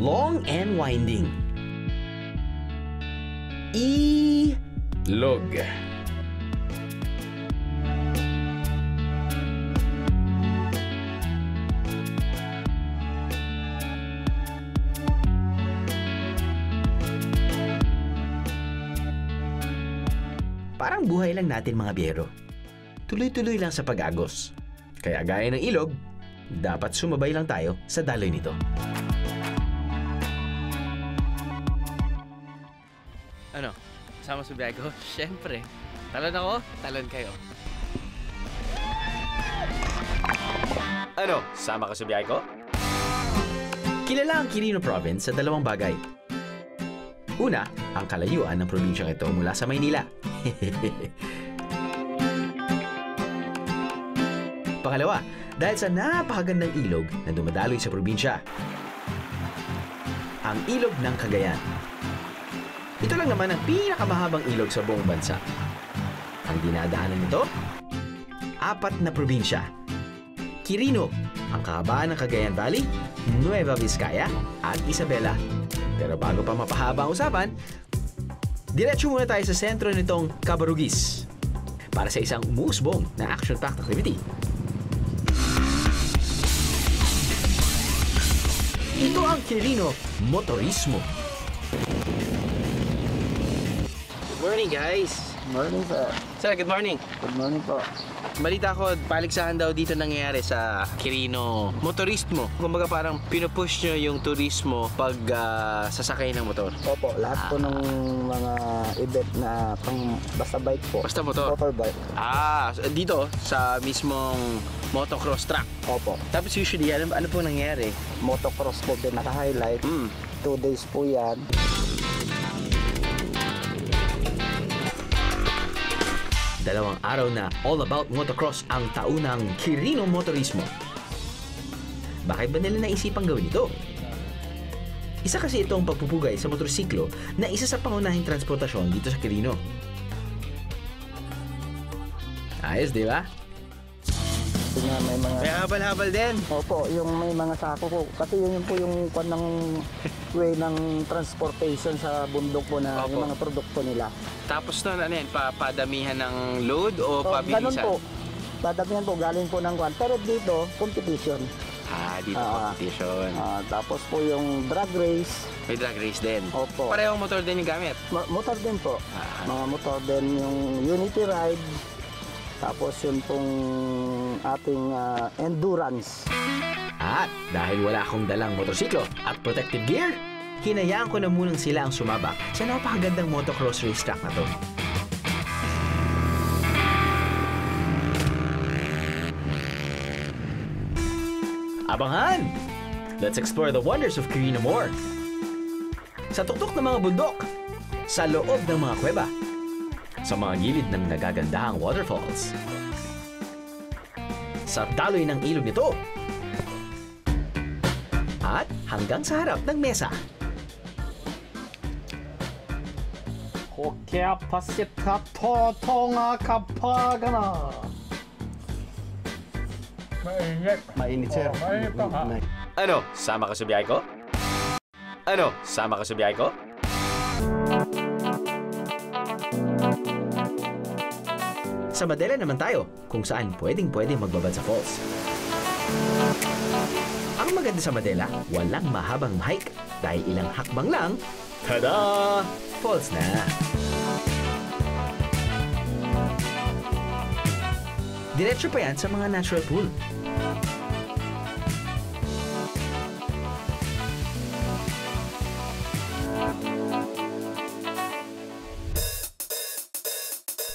long and winding. Ilog. Parang buhay lang natin mga biyero. Tuloy-tuloy lang sa pag-agos. Kaya gaya ng ilog, dapat sumabay lang tayo sa daloy nito. Kasama sa biyahe ko? Siyempre. Talon ako, talon kayo. Ano? Sama ka sa biyahe ko? Kilala ang Quirino Province sa dalawang bagay. Una, ang kalayuan ng probinsyang ito mula sa Maynila. Pangalawa, dahil sa napakagandang ilog na dumadaloy sa probinsya. Ang ilog ng Cagayan. Ito lang naman ang pinakamahabang ilog sa buong bansa. Ang dinadaanan nito, apat na probinsya. Quirino, ang kahabaan ng Cagayan Valley, Nueva Vizcaya at Isabela. Pero bago pa mapahaba ang usapan, diretso muna tayo sa sentro nitong Cabarugis para sa isang umusbong na action-packed activity. Ito ang Quirino Motorismo. Morning, guys! Morning sir. Sir, good morning. Good morning po. Balita ko, paligsahan daw dito nangyayari sa Quirino Motorismo. Kumbaga parang pinupush nyo yung turismo pag ah, sasakay ng motor. Opo, lahat po ng mga event na pang basta bike po. Basta motor. Motorbike. Ah, so dito sa mismong motocross track. Opo. Tapos usually, ano, ano po nangyayari? Motocross po din naka-highlight. Hmm. Two days po yan. Dalawang araw na all about motocross ang taunang Quirino Motorismo. Bakit ba nila naisipang gawin ito? Isa kasi itong pagpupugay sa motorsiklo na isa sa pangunahing transportasyon dito sa Quirino. Ayos, di ba? Kasi nga may mga... May habal-habal din. Opo, yung may mga sako po. Kasi yun yung po yung kwan ng way ng transportation sa bundok po na Opo. yung mga produkto nila. Tapos nun, ano yan, pa padamihan ng load o So, ganun pabilisan? po. Dadamihan po, galing po ng kwan. Pero dito, competition. Ah, dito Ah. competition. Ah, tapos po yung drag race. May drag race din. Opo. Parehong motor din yung gamit. Ma- motor din po. Ah. Mga motor din yung Unity Ride. Tapos yun pong ating ah, endurance. At dahil wala akong dalang motorsiklo at protective gear, hinayaan ko na munang sila ang sumabak sa napakagandang motocross racetrack na to. Abangan! Let's explore the wonders of Quirino more. Sa tuktok ng mga bundok, sa loob ng mga kuweba, sa mga gilid ng nagagandahang waterfalls, sa daloy ng ilog nito, at hanggang sa harap ng mesa. Kaya pasita totonga kapagana. Mainit. Mainit sir. Oh, mainit pa. Ano, sama ka sa biyahe ko? Ano, sama ka sa biyahe ko? Sa Madela naman tayo, kung saan pwedeng-pwedeng magbabad sa falls. Ang maganda sa Madela, walang mahabang hike dahil ilang hakbang lang, tada! Falls na! Diretso pa yan sa mga natural pool.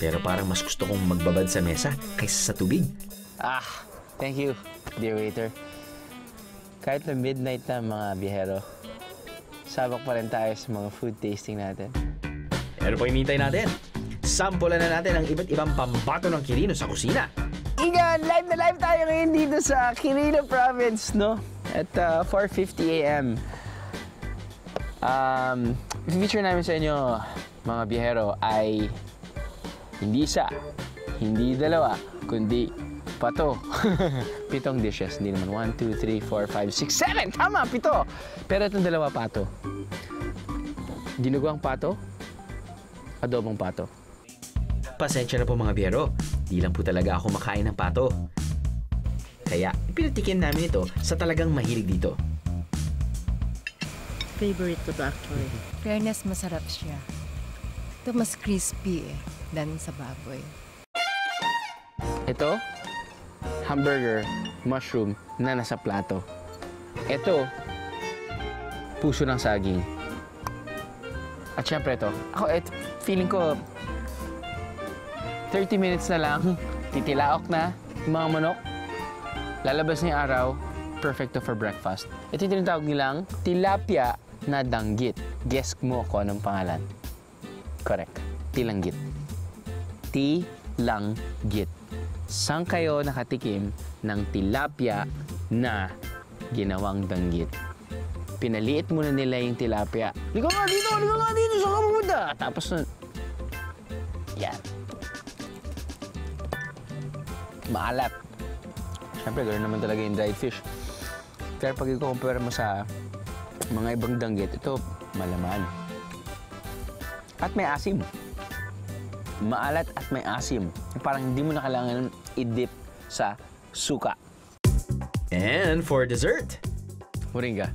Pero parang mas gusto kong magbabad sa mesa kaysa sa tubig. Ah, thank you, dear waiter. Kahit na midnight na mga biyahero, sabak pa rin tayo sa mga food tasting natin. Ano pa hinihintay natin? Sampulan na natin ang iba't ibang pambato ng Kirino sa kusina. Igan, live na live tayo ngayon dito sa Quirino Province, no? At uh, 4.50 a.m. Um, feature namin sa inyo, mga biyahero, ay hindi isa, hindi dalawa, kundi pato. Pitong dishes. Hindi naman. 1, 2, 3, 4, 5, 6, 7! Tama! Pito! Pero itong dalawa pato. Dinuguang pato. Adobong pato. Pasensya na po mga biyero, di lang po talaga ako makain ng pato. Kaya pinatikim namin ito sa talagang mahilig dito. Favorite ko to actually. Fairness, masarap siya. Ito mas crispy eh, than sa baboy. Ito, hamburger, mushroom na nasa plato. Ito, puso ng saging. At syempre ito, ako, et, feeling ko, 30 minutes na lang, titilaok na mga manok. Lalabas na yung araw, perfecto for breakfast. Ito yung tinatawag nilang tilapia na danggit. Guess mo kung anong pangalan. Correct. Tilanggit. Tilanggit. Saan kayo nakatikim ng tilapia na ginawang danggit? Pinaliit muna nila yung tilapia. Ligo nga dito! Ligo nga dito! Saan ka pumunta? Tapos nun, yan. Maalat. Siyempre, ganoon naman talaga yung dried fish. Kaya pag i-compare mo sa mga ibang danggit, ito malaman. At may asim. Maalat at may asim. Parang hindi mo na kailangan i-dip sa suka. And for dessert, Moringa.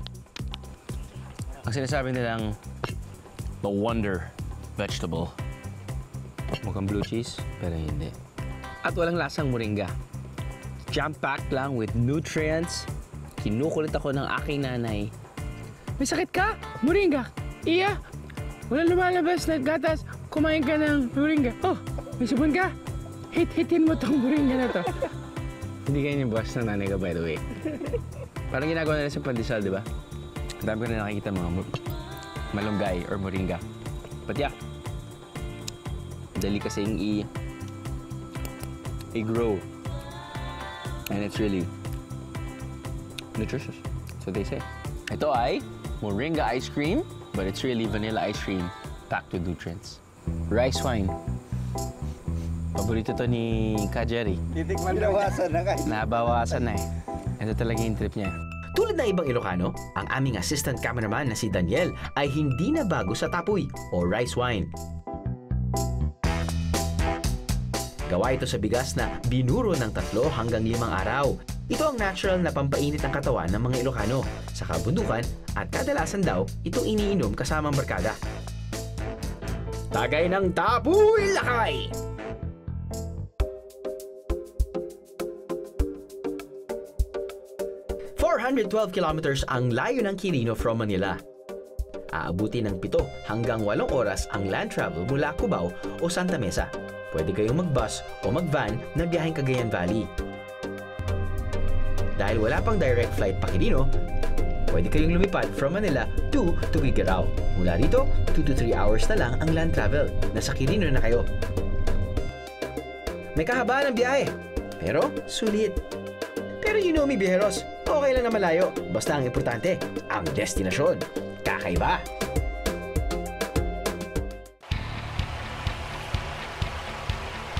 Ang sinasabi nilang the wonder vegetable. Mukhang blue cheese, pero hindi. At walang lasang moringa. Jam-packed lang with nutrients. Kinukulit ako ng aking nanay. May sakit ka? Moringa. Iya. Wala lumalabas na gatas. Kumain ka ng moringa. Oh, may sabon ka? Hit-hitin mo tong moringa na to. Hindi kayo yung boss ng nanay ko, by the way. Parang ginagawa nila sa pandesal, di ba? Ang dami ko na nakikita mga malunggay or moringa. But yeah, dali kasing i- i-grow. And it's really nutritious. So they say. Ito ay moringa ice cream, but it's really vanilla ice cream packed with nutrients. Rice wine. Paborito to ni Ka Jerry. Binawasan na kayo. Nabawasan na eh. Ito talaga yung trip niya. tulad ng ibang Ilocano, ang aming assistant cameraman na si Daniel ay hindi na bago sa tapoy o rice wine. Gawa ito sa bigas na binuro ng tatlo hanggang limang araw. Ito ang natural na pampainit ng katawan ng mga Ilocano sa kabundukan at kadalasan daw itong iniinom kasamang barkada. Tagay ng tapoy lakay! ...412 kilometers ang layo ng Quirino from Manila. Aabuti ng pito hanggang walong oras ang land travel mula Cubao o Santa Mesa. Pwede kayong mag-bus o mag-van na biyaheng Cagayan Valley. Dahil wala pang direct flight pa Quirino, pwede kayong lumipad from Manila to Tugigaraw. Mula rito, 2 to 3 hours na lang ang land travel. Nasa Quirino na kayo. May kahabaan ang biyahe, pero sulit. Pero you know me, biheros, okay lang na malayo. Basta ang importante, ang destinasyon. Kakaiba.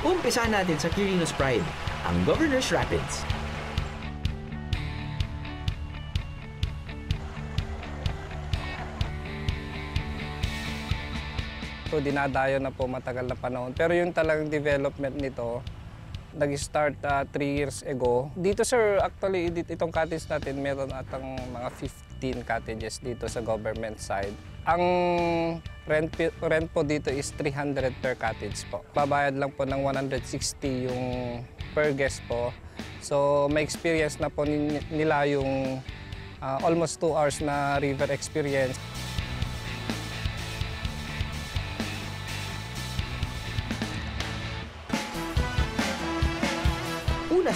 Umpisahan natin sa Quirino's Pride, ang Governor's Rapids. So dinadayo na po matagal na panahon. Pero yung talagang development nito, nag-start 3 years ago. Dito sir, actually itong cottage natin meron atang mga 15 cottages dito sa government side. Ang rent, rent po dito is 300 per cottage po. Babayad lang po ng 160 yung per guest po. So may experience na po nila yung ah, almost 2 hours na river experience.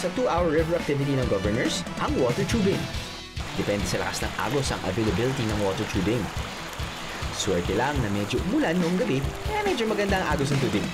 Sa 2-hour river activity ng governors, ang water tubing. Depende sa lakas ng agos ang availability ng water tubing. Swerte lang na medyo umulan noong gabi, kaya medyo maganda ang agos ng tubig.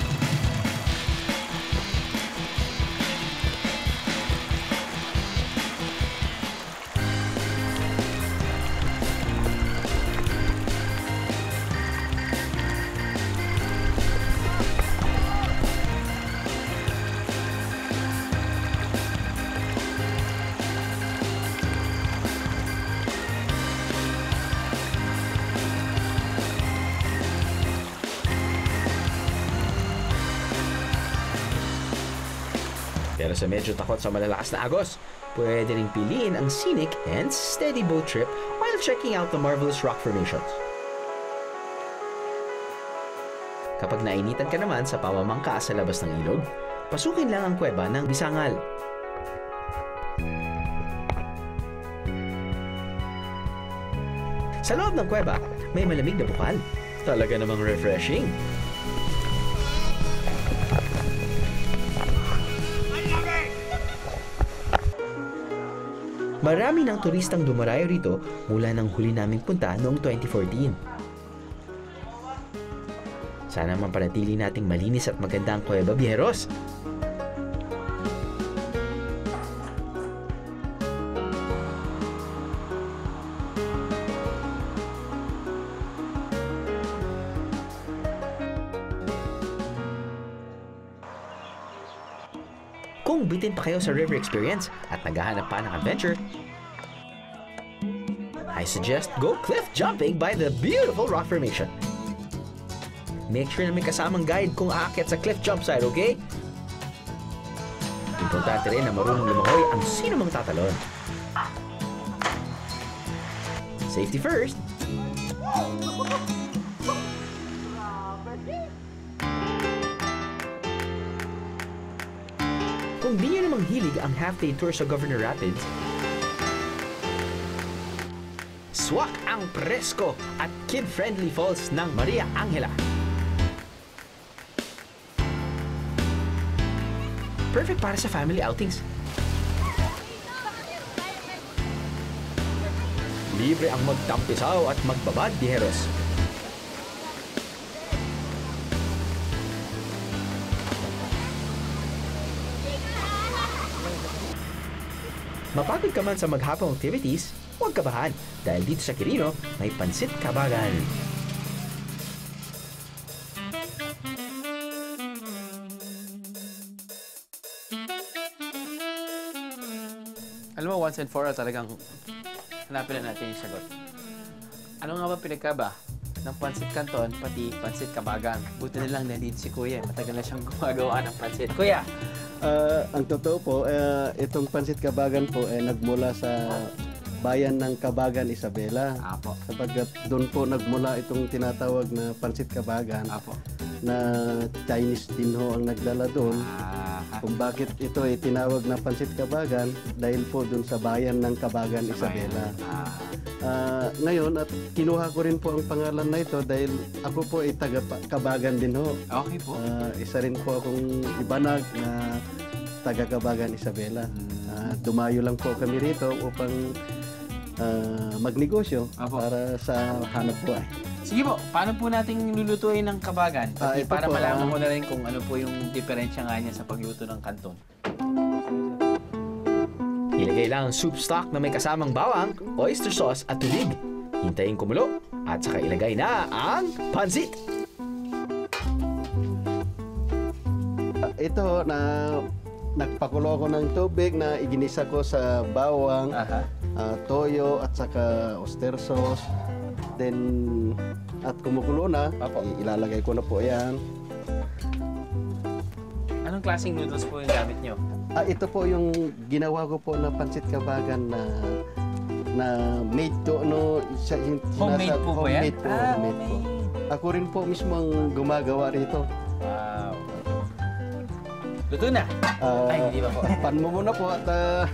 Pero sa medyo takot sa malalakas na agos, pwede rin piliin ang scenic and steady boat trip while checking out the marvelous rock formations. Kapag nainitan ka naman sa pamamangka sa labas ng ilog, pasukin lang ang kuweba ng Bisangal. Sa loob ng kuweba, may malamig na bukal. Talaga namang refreshing. Marami ng turistang dumarayo rito mula nang huli naming punta noong 2014. Sana mapanatili nating malinis at maganda ang Cueva Vieros. Bitin pa kayo sa river experience at naghahanap pa ng adventure, I suggest go cliff jumping by the beautiful rock formation. Make sure na may kasamang guide kung aakyat sa cliff jump site, okay? Importante rin na marunong lumangoy ang sino mang tatalon. Safety first. Namang hilig ang half-day tour sa Governor Rapids, swak ang presko at kid-friendly falls ng Maria Angela. Perfect para sa family outings. Libre ang magtampisaw at magbabad, diheros. Mapagod ka man sa maghapong activities, huwag kabahan dahil dito sa Quirino may pansit kabagan. Alam mo, once and for all, talagang hanapin na natin yung sagot. Ano nga ba pinagkaba ng pansit canton pati pansit kabagan? Buti na lang nandito si Kuya. Matagal na siyang gumagawa ng pansit. Kuya, Ah, ang totoo po, ah, itong Pansit Kabagan po ay nagmula sa bayan ng Kabagan, Isabela. Apo. Sapagkat doon po nagmula itong tinatawag na Pansit Kabagan Apo. na Chinese din ho ang nagdala doon. Ah, Kung bakit ito ay tinawag na Pansit Kabagan dahil po doon sa bayan ng Kabagan, Isabela. ah, Ah, ngayon at kinuha ko rin po ang pangalan na ito dahil ako po ay taga Kabagan din ho. okay po. Ah, isa rin po akong ibanag na taga Kabagan, Isabela. Ah, dumayo lang po kami rito upang ah, magnegosyo Apo. para sa hanap buhay. Sige po, paano po natin lulutuin ng kabagan? Pati para po, malaman ko na rin kung ano po yung diferensya nga niya sa pagluto ng kanton. Ilagay lang ang soup stock na may kasamang bawang, oyster sauce at tubig. Hintayin kumulo at saka ilagay na ang pansit. Ito na nagpakulo ako ng tubig na iginisa ko sa bawang, Aha. ah, toyo at saka oyster sauce. Then at kumukulo na, Apo. ilalagay ko na po 'yan. Anong klaseng noodles po yung gamit nyo? Ah, ito po yung ginawa ko po na pansit kabagan na na made to no sa yung Homemade sinasa- po ba yan? homemade po, Ah, homemade po. Ako rin po mismo ang gumagawa rito. Wow. Luto na? Ah, Ay, hindi ba po? pan mo muna po at ah,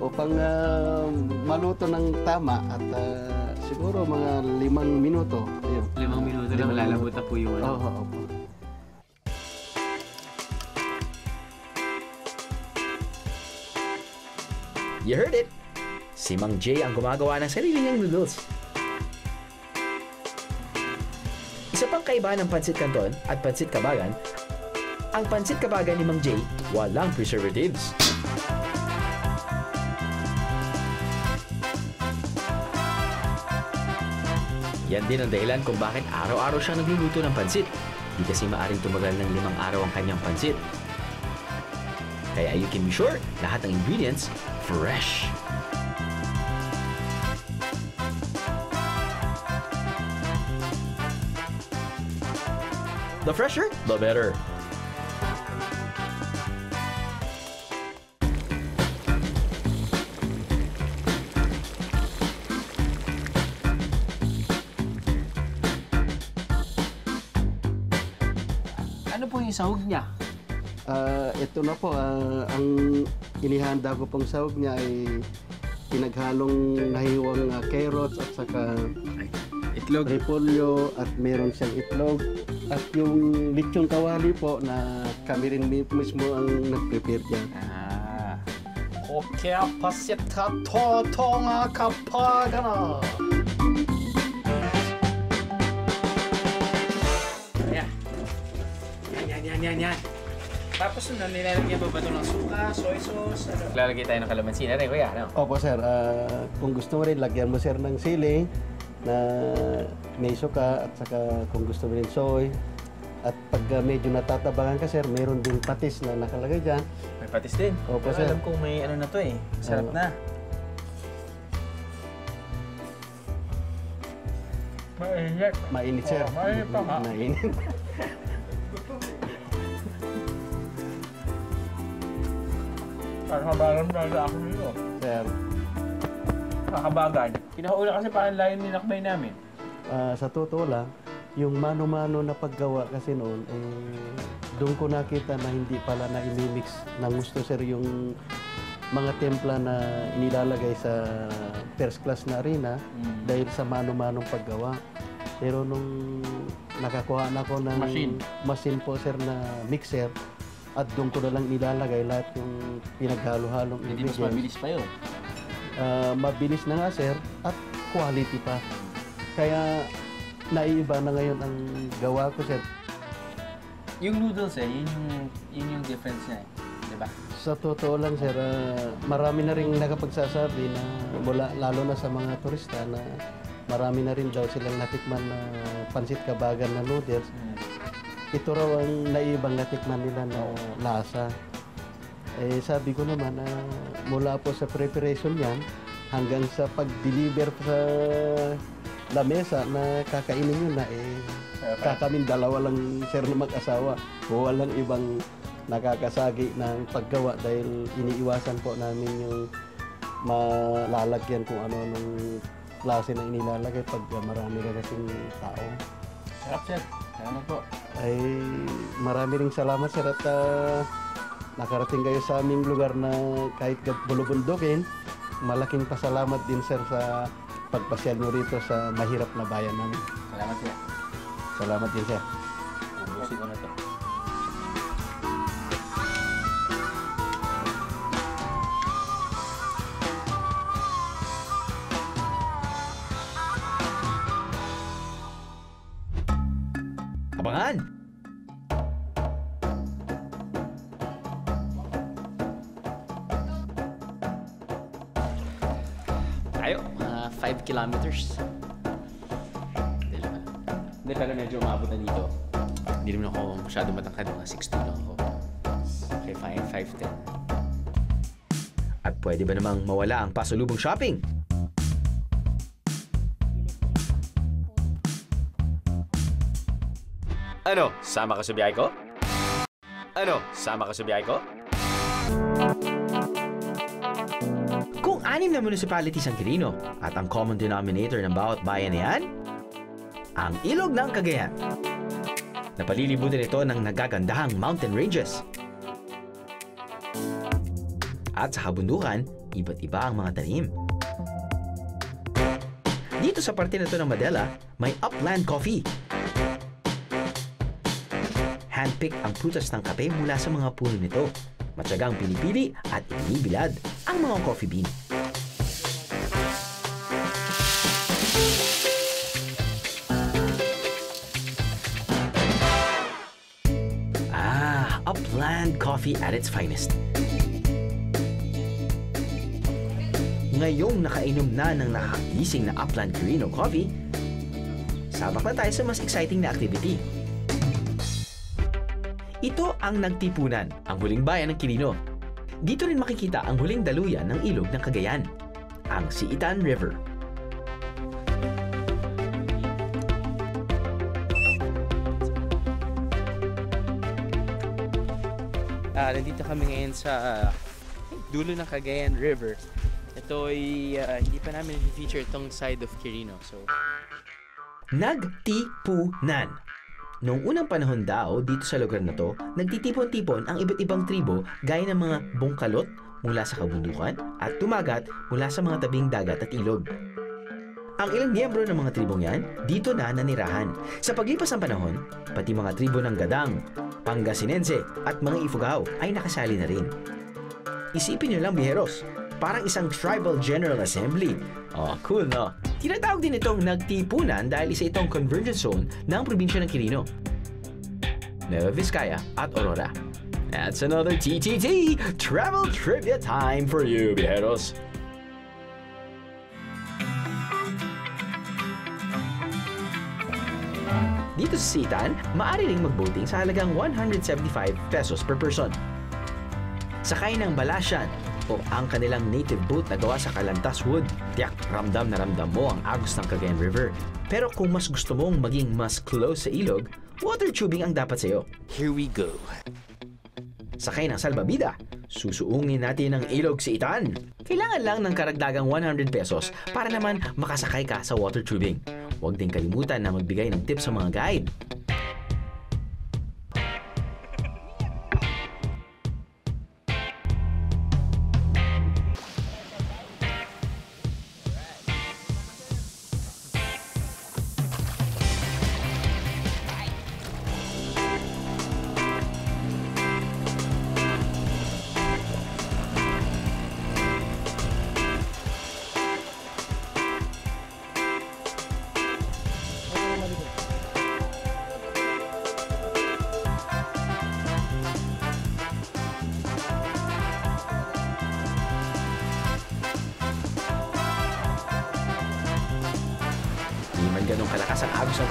upang ah, maluto ng tama at ah, siguro mga limang minuto. Ayun. Limang minuto lang lalabot na po yung ano. Oo, opo. You heard it! Si Mang Jay ang gumagawa ng sarili niyang noodles. Isa pang kaibahan ng pansit canton at pansit kabagan, ang pansit kabagan ni Mang Jay walang preservatives. Yan din ang dahilan kung bakit araw-araw siyang nagluluto ng pansit. Di kasi maaring tumagal ng limang araw ang kanyang pansit. Kaya you can be sure, lahat ng ingredients, fresh. The fresher, the better. Ano po yung sahog niya? Uh, ito na po, uh, ang inihanda ko pang sahog niya ay pinaghalong nahiwang uh, carrots at saka itlog repolyo at meron siyang itlog at yung lechon kawali po na kami rin mismo ang nag-prepare niya. Ah. Okay, pasit ka to, to nga kapagana. Yan, yan, yan, yan. Tapos nun, nilalagyan ba ba ito ng suka, soy sauce, ano? Lalagay tayo ng kalamansi na rin, kuya, ano? Opo sir, Ah, kung gusto mo rin, lagyan mo sir ng sili na may suka at saka kung gusto mo rin soy. At pag ah, medyo natatabangan ka sir, meron din patis na nakalagay dyan. May patis din. Opo, Pero sir. alam kong may ano na to eh. Sarap Oo. na. mainit. Mainit sir. Oh, mainit pa nga. Mainit. Parang kabagan na ako dito. sir, Kakabagan. Kinakauna kasi parang layo ninakbay namin. ah, sa totoo lang, yung mano-mano na paggawa kasi noon, eh, doon ko nakita na hindi pala na imimix ng gusto sir yung mga templa na inilalagay sa first class na arena dahil sa mano-manong paggawa. Pero nung nakakuha na ako ng Machine. machine po sir na mixer at doon ko na lang nilalagay lahat yung pinaghalo-halong Hindi mas mabilis pa yun. Ah, mabilis na nga sir at quality pa. Kaya naiiba na ngayon ang gawa ko sir. Yung noodles eh, yun yung, yun yung difference niya eh. Di ba? Sa totoo lang sir, ah, marami na rin nakapagsasabi na mula lalo na sa mga turista na marami na rin daw silang natikman na pansit kabagan na noodles. Ito raw ang naibang natikman nila na lasa. Eh sabi ko naman na mula po sa preparation yan hanggang sa pag-deliver sa lamesa na kakainin nyo na eh kakamin dalawa lang sir na mag-asawa. Walang ibang nakakasagi ng paggawa dahil iniiwasan po namin yung malalagyan kung ano nung klase na inilalagay pag marami ka kasing tao. Sarap sir. Salamat po. Ay marami ring salamat sir at ah, nakarating kayo sa aming lugar na kahit bulubundukin. Malaking pasalamat din sir sa pagpasyal mo rito sa mahirap na bayan namin. Salamat sir. Salamat din sir. Ubusin ko na to. 5 kilometers. Hindi lang. Hindi, pero medyo umabot na dito. Hindi naman ako masyado matangkad, mga 6'2 lang ako. Okay, fine, 5'10. At pwede ba namang mawala ang pasalubong shopping? Ano, sama ka sa biyahe ko? Ano, sama ka sa biyahe ko? Anim na municipalities ang Quirino at ang common denominator ng bawat bayan yan, ang Ilog ng Cagayan. Napalilibutan ito ng nagagandahang mountain ranges. At sa kabundukan, iba't iba ang mga tanim. Dito sa parte na to ng Madela, may upland coffee. Handpick ang prutas ng kape mula sa mga puno nito. Matyagang pinipili at inibilad ang mga coffee bean. Upland coffee at its finest. Ngayong nakainom na ng nakakagising na Upland Carino Coffee, sabak na tayo sa mas exciting na activity. Ito ang Nagtipunan, ang huling bayan ng Quirino. Dito rin makikita ang huling daluyan ng ilog ng Cagayan, ang Siitan River. Nandito kami ngayon sa ah, dulo ng Cagayan River. Ito ay ah, hindi pa namin feature itong side of Quirino. So, Nagtipunan. Noong unang panahon daw dito sa lugar na to, nagtitipon-tipon ang iba't ibang tribo gaya ng mga bungkalot mula sa kabundukan at tumagat mula sa mga tabing dagat at ilog. Ang ilang miyembro ng mga tribong yan, dito na nanirahan. Sa paglipas ng panahon, pati mga tribo ng Gadang, Pangasinense at mga Ifugao ay nakasali na rin. Isipin nyo lang, biheros, parang isang tribal general assembly. Oh, cool no? Tinatawag din itong nagtipunan dahil isa itong convergence zone ng probinsya ng Quirino. Nueva Vizcaya at Aurora. That's another TTT! Travel trivia time for you, biheros! Dito sa Sitan, maaari ring mag-boating sa halagang 175 pesos per person. Sakay ng Balasyan o ang kanilang native boat na gawa sa Kalantas Wood. Tiyak, ramdam na ramdam mo ang agos ng Cagayan River. Pero kung mas gusto mong maging mas close sa ilog, water tubing ang dapat sa'yo. Here we go. Sakay ng salbabida. Susuungin natin ang ilog sa Itan. Kailangan lang ng karagdagang 100 pesos para naman makasakay ka sa water tubing. Huwag din kalimutan na magbigay ng tips sa mga guide.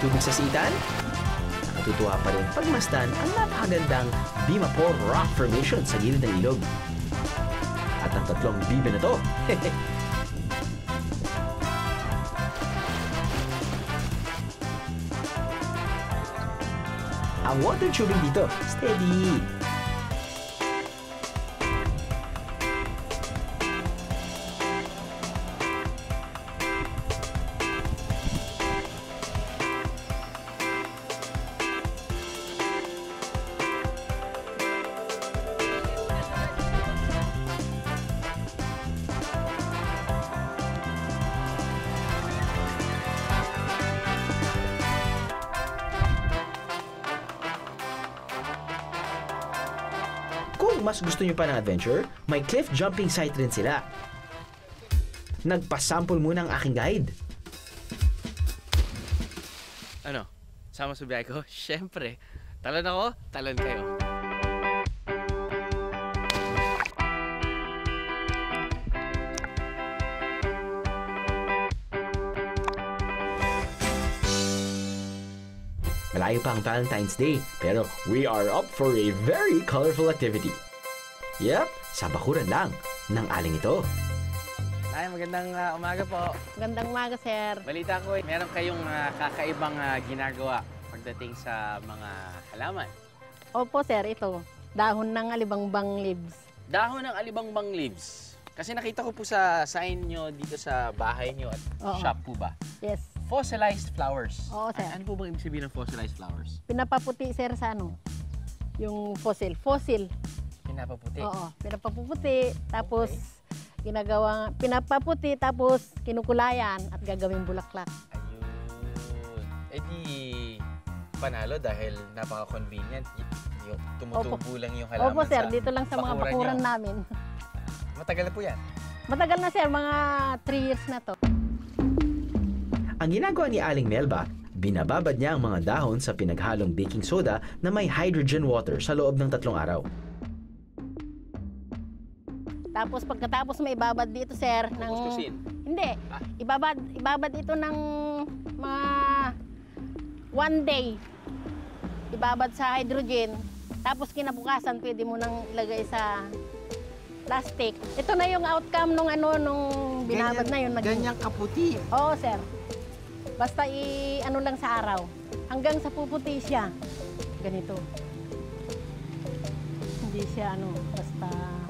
Tubig sa sitan, nakatutuwa pa rin pagmasdan ang napakagandang Bimapor Rock Formation sa gilid ng ilog. At ang tatlong bibe na to, ang water tubing dito, steady. Kung mas gusto nyo pa ng adventure, may cliff jumping site rin sila. Nagpasample muna ang aking guide. Ano? Sama sa biyahe ko? Siyempre. Talon ako, talon kayo. Malayo pa ang Valentine's Day, pero we are up for a very colorful activity. Yep, sa bakuran lang ng aling ito. Ay, magandang ah, umaga po. Gandang umaga, sir. Balita ko, eh, meron kayong ah, kakaibang ah, ginagawa pagdating sa mga halaman. Opo, sir, ito. Dahon ng alibangbang leaves. Dahon ng alibangbang leaves. Kasi nakita ko po sa sign nyo dito sa bahay nyo at Oo. shop po ba? Yes. Fossilized flowers. Oo, sir. A- ano po bang ibig sabihin ng fossilized flowers? Pinapaputi, sir, sa ano? Yung fossil. Fossil. Pinapaputi. Oo, pinapaputi. Tapos, ginagawa, pinapaputi, tapos kinukulayan at gagawing bulaklak. Ayun. Eh di, panalo dahil napaka-convenient. Tumutubo lang yung halaman Opo, sir, sa dito lang sa mga bakuran bakuran nyo. namin. Matagal na po yan. Matagal na, sir, mga 3 years na to. Ang ginagawa ni Aling Melba, binababad niya ang mga dahon sa pinaghalong baking soda na may hydrogen water sa loob ng tatlong araw. Tapos pagkatapos may ibabad dito, sir, ng... Hindi. Ah. Ibabad, ibabad ito ng mga one day. Ibabad sa hydrogen. Tapos kinabukasan, pwede mo nang ilagay sa plastic. Ito na yung outcome nung ano, nung binabad na yun. naging- Ganyang kaputi. Oo, sir. Basta i ano lang sa araw. Hanggang sa puputi siya. Ganito. Hindi siya ano, basta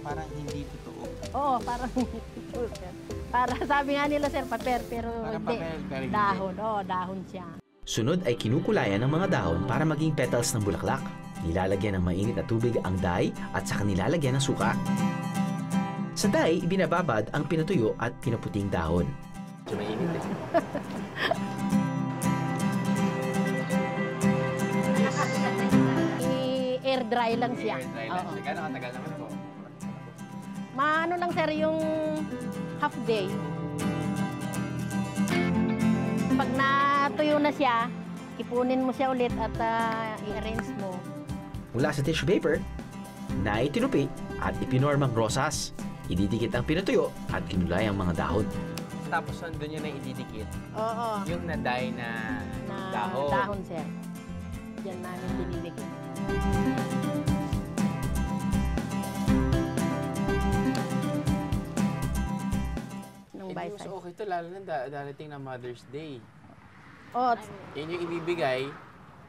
Parang hindi totoo. Oo, parang picture, sir. Para sabi nga nila, sir, paper, pero Parang hindi. papel, pero hindi. Dahon, oo, dahon siya. Sunod ay kinukulayan ng mga dahon para maging petals ng bulaklak. Nilalagyan ng mainit na tubig ang dye at saka nilalagyan ng suka. Sa dye, ibinababad ang pinutuyo at pinuputing dahon. Medyo mainit eh. I-air dry lang siya. Air dry lang Oo. siya. Gano'ng katagal naman? Maano lang, sir, yung half day. Pag natuyo na siya, ipunin mo siya ulit at ah, i-arrange mo. Mula sa tissue paper, na itinupi at ipinormang rosas. Ididikit ang pinutuyo at kinulay ang mga dahon. Tapos nandun yun na ididikit. Oo. Yung naday na, na dahon. dahon, sir. Diyan namin dinidikit. By mas side. okay to lalo na da- darating na Mother's Day. Oh, Yan yung ibibigay.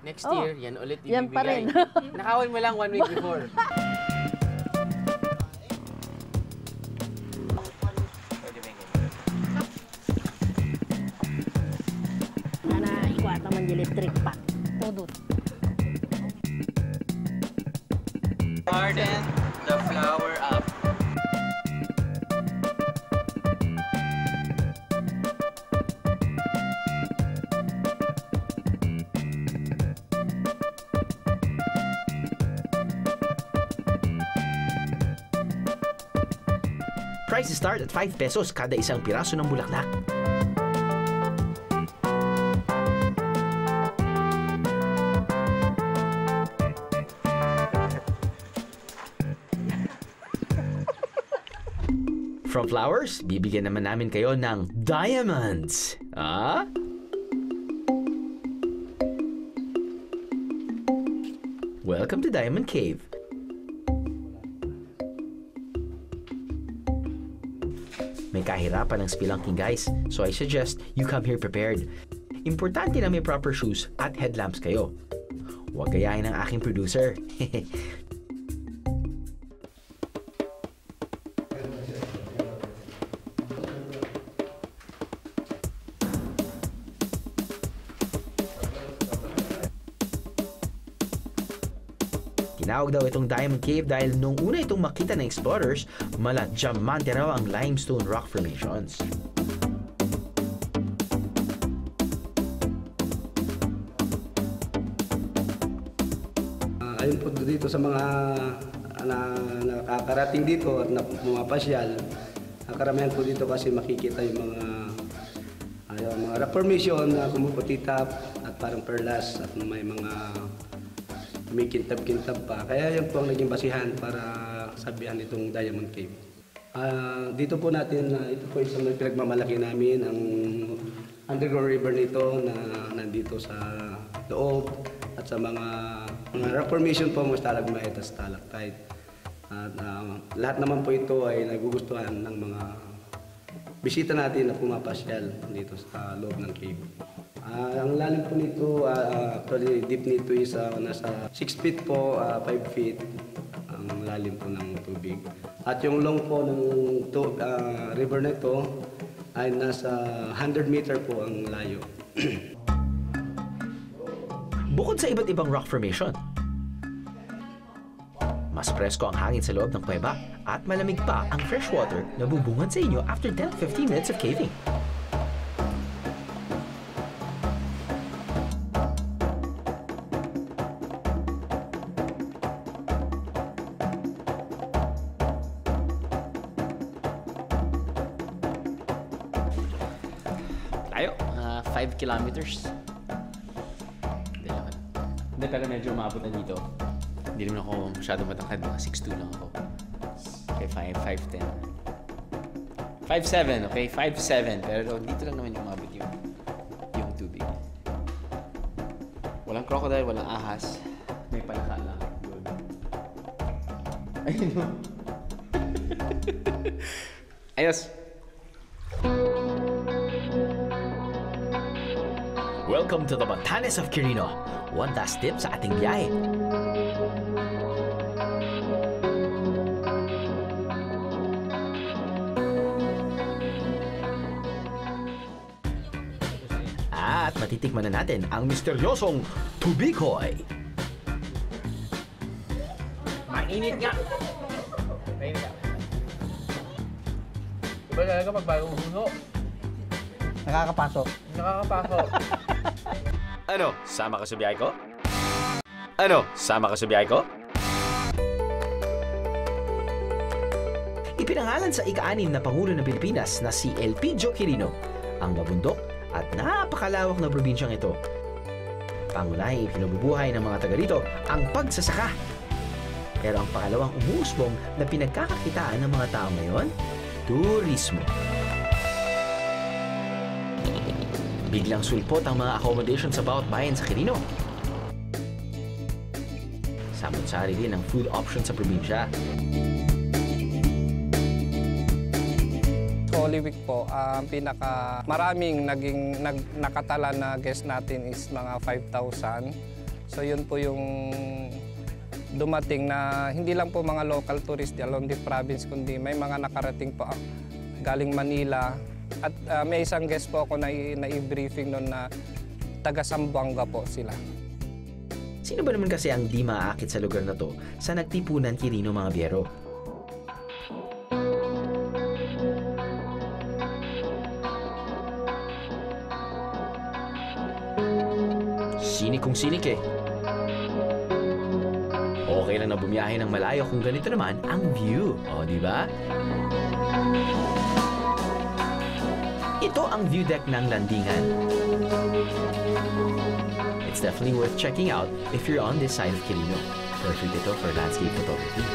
Next Oh, year, yan ulit ibibigay. yan pa rin. Nakawin mo lang one week before. Pwede ba yung ganyan? Ana ikwata man yung electric pack. Tudot. Harden the flour up. Prices start at 5 pesos kada isang piraso ng bulaklak. From flowers, bibigyan naman namin kayo ng diamonds. Ah? Welcome to Diamond Cave. Kahirapan ng spelunking guys, so I suggest you come here prepared. Importante na may proper shoes at headlamps kayo. Huwag gayahin ng aking producer. Tinawag daw itong Diamond Cave dahil nung una itong makita ng explorers, mala diamante raw ang limestone rock formations. Ah, ayun po dito sa mga na, nakakarating dito at na, pumapasyal, ang karamihan po dito kasi makikita yung mga ayun, mga rock formation na kumuputitap at parang perlas at may mga may kintab-kintab pa. Kaya yun po ang naging basihan para sabihan itong Diamond Cave. Ah, dito po natin, na ito po isang pinagmamalaki namin, ang underground river nito na nandito sa loob at sa mga mga rock formation po, mga stalagmite at stalactite. At ah, lahat naman po ito ay nagugustuhan ng mga bisita natin na pumapasyal dito sa loob ng cave. Ah, ang lalim po nito, ah, actually deep nito is ah, nasa 6 feet po, 5 feet ang lalim po ng tubig. At yung long po ng to, ah, river na ito ay nasa 100 meter po ang layo. Bukod sa iba't ibang rock formation, mas presko ang hangin sa loob ng kuweba at malamig pa ang fresh water na bubungad sa inyo after 10-15 minutes of caving. Tayo, 5 kilometers. Hindi lang. Hindi, pero medyo umabot na dito. Hindi naman ako masyadong matangkad. Mga 6'2 lang ako. Okay, 5, 5'10. 5'7, okay? 5'7. Pero dito lang naman umabot yung, yung tubig. Walang crocodile, walang ahas. May palaka lang. Good. Ayun. Ayos. Welcome to the Batanes of Quirino. One last tip sa ating biyahe. Matitikman na natin ang misteryosong Tubikoy. Mainit nga! Mainit nga. Iba talaga pag bagong huno. Nakakapasok. Nakakapasok. Ano, sama ka sa biyahe ko? Ano, sama ka sa biyahe ko? Ipinangalan sa ika-anim na Pangulo ng Pilipinas na si Elpidio Quirino, ang mabundok at napakalawak na probinsyang ito. Pangunahing ipinabubuhay ng mga taga rito ang pagsasaka. Pero ang pangalawang umuusbong na pinagkakakitaan ng mga tao ngayon, turismo. Biglang sulpot ang mga accommodation sa bawat bayan sa Quirino. Samot-sari din ang food option sa probinsya. Holy Week po, ang pinaka maraming naging nag, nakatala na guest natin is mga 5,000. So yun po yung dumating na hindi lang po mga local tourist along the province kundi may mga nakarating po ah, galing Manila at ah, may isang guest po ako na, na i-briefing noon na taga Zamboanga po sila. Sino ba naman kasi ang di maaakit sa lugar na to sa nagtipunan Quirino mga biyero? Kung sinik eh. Okay lang na bumiyahe ng malayo kung ganito naman ang view. O, di ba? Ito ang view deck ng landingan. It's definitely worth checking out if you're on this side of Quirino. Perfect ito for landscape photography.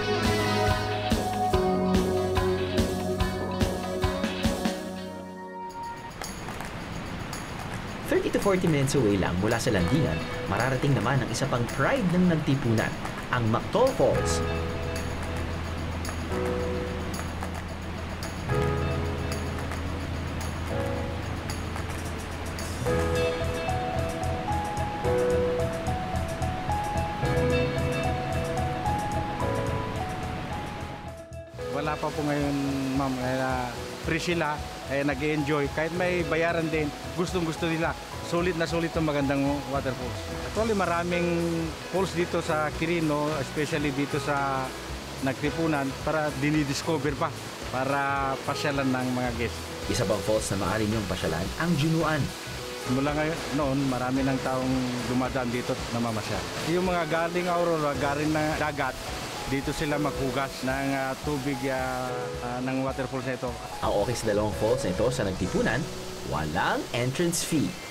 40 minutes away lang mula sa landingan, mararating naman ang isa pang pride ng nagtipunan, ang Mactol Falls. Wala pa po ngayon, ma'am, kaya free sila, eh, nag enjoy Kahit may bayaran din, gustong gusto nila. Sulit na sulit ang magandang waterfalls. Actually, maraming falls dito sa Quirino, especially dito sa Nagtipunan, para dinidiscover pa, para pasyalan ng mga guests. Isa pang falls na maaari niyong pasyalan, ang Junuan. Mula ngayon, noon, marami ng taong dumadaan dito at namamasyal. Yung mga galing Aurora, galing na dagat, dito sila maghugas ng ah, tubig ah, ah, ng waterfalls na ito. Ang okay sa dalawang falls na ito sa nagtipunan, walang entrance fee.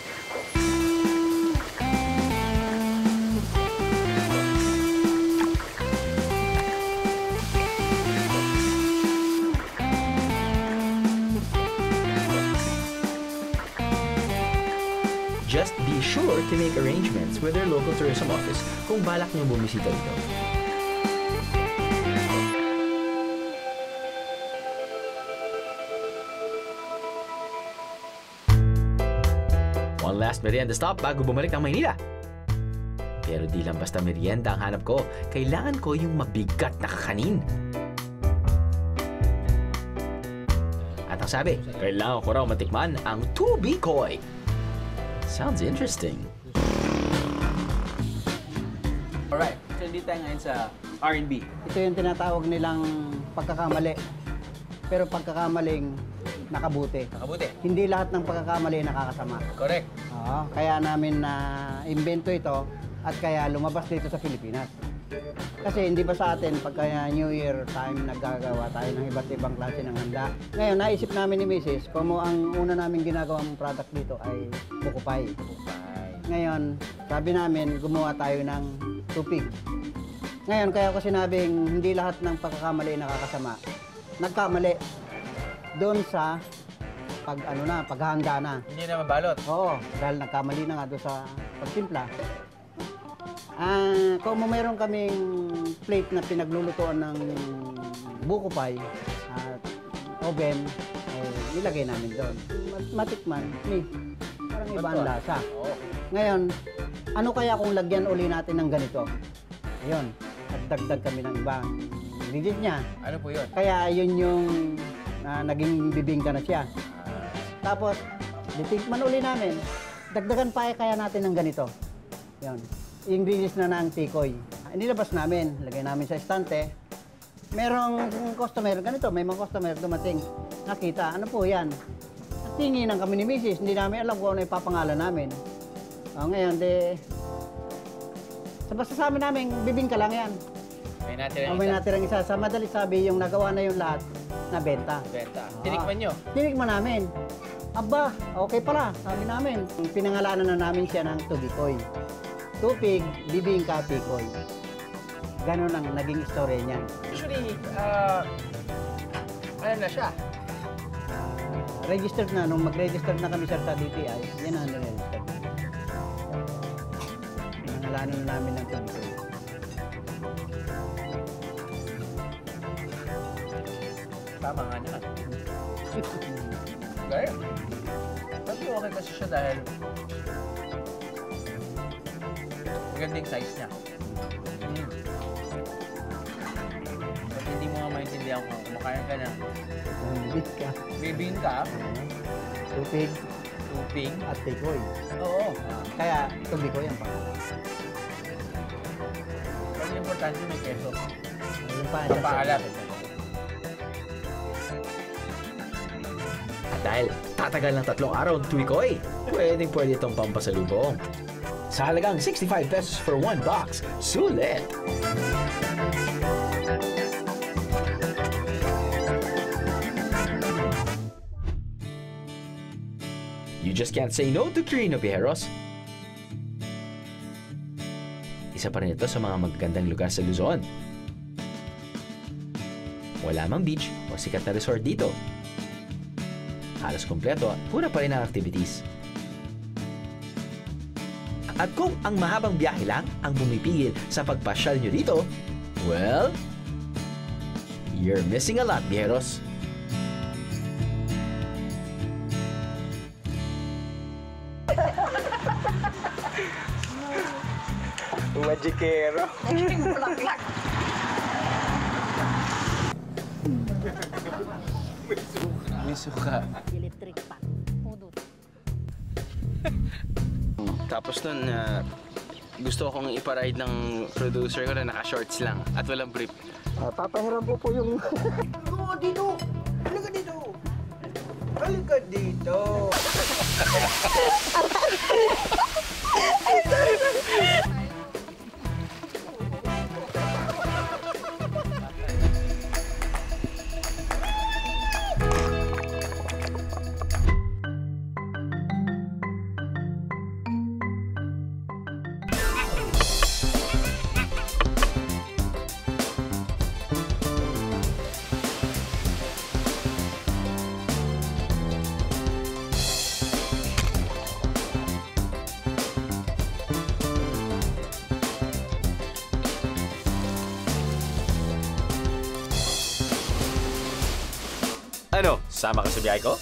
Sure to make arrangements with their local tourism office kung balak niyo bumisita dito. One last merienda stop bago bumalik ng Maynila. Pero di lang basta merienda ang hanap ko, kailangan ko yung mabigat na kakanin. At ang sabi, kailangan ko raw matikman ang tubikoy. Sounds interesting. Alright, so hindi tayo ngayon sa R&B. Ito yung tinatawag nilang pagkakamali. Pero pagkakamaling nakabuti. Nakabuti. Hindi lahat ng pagkakamali nakakasama. Correct. Oo, kaya namin na invento ito at kaya lumabas dito sa Pilipinas. Kasi hindi ba sa atin pagka New Year time naggagawa tayo ng iba't ibang klase ng handa. Ngayon, naisip namin ni Mrs. kung mo ang una namin ginagawang product dito ay bukupay. Ngayon, sabi namin gumawa tayo ng tupig. Ngayon, kaya ko sinabing hindi lahat ng pagkakamali nakakasama. Nagkamali doon sa pag ano na, paghahanda na. Hindi na mabalot. Oo, dahil nagkamali na nga doon sa pagtimpla. Ah, kung mayroon kaming plate na pinaglulutuan ng buko pie at oven, eh, nilagay namin doon. Mat- Matikman, ni, parang iba ang lasa. Ngayon, ano kaya kung lagyan uli natin ng ganito? Ayun, at dagdag kami ng ibang ingredients niya. Ano po yun? Kaya yun yung ah, naging bibingka na siya. Tapos, titikman uli namin. dagdagan pa kaya natin ng ganito. Yan. Ingredients na ng tikoy. Inilabas namin, lagay namin sa estante. Merong customer, ganito, may mga customer dumating. Nakita, ano po yan? At tinginan kami ni Mrs. Hindi namin alam kung ano ipapangalan namin. O, ngayon, de, sa basta sa amin namin, bibingka lang yan. May natira O, may natirang isa. Sa madali sabi, yung nagawa na yung lahat, na benta. Benta. Tinikman nyo. Tinikman namin. Aba, okay pala, sabi namin. Pinangalanan na namin siya ng tubikoy. Tupig, bibingka, tikoy. Ganon ang naging istorya niyan. Usually, uh, ano na siya? Registered na, nung mag-register na kami sir sa DTI, yan ang niregister. Pinangalanan na namin ng tubikoy. Tama nga naman. Gaya. Tapi okay kasi siya dahil magandang size niya. Mm. Pag hindi mo nga maintindihan kung kumakain ka na Bibingka, bibingka, tupig, tuping, at tikoy. oo. Kaya tubikoy ang pangalan. Pero importante may keso. Yung pa Papaalam. At dahil tatagal ng tatlong araw ang tuwikoy, pwedeng pwede itong pampasalubong. Sa halagang 65 pesos for one box, sulit! You just can't say no to Quirino Pijeros. Isa pa rin ito sa mga magagandang lugar sa Luzon. Wala mang beach o sikat na resort dito. Halos kompleto at pura pa rin ang activities. At kung ang mahabang biyahe lang ang bumipigil sa pagpasyal nyo dito, well, you're missing a lot, biyeros. Magikero. May suka. Electric pa. Tapos nun, ah, gusto kong iparide ng producer ko na naka-shorts lang at walang brief. Uh, papahiram ko po yung... Oo, dito! Halika dito! Halika dito! Ano? Sama ka sa biyahe ko?